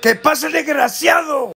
¡Que pase el desgraciado!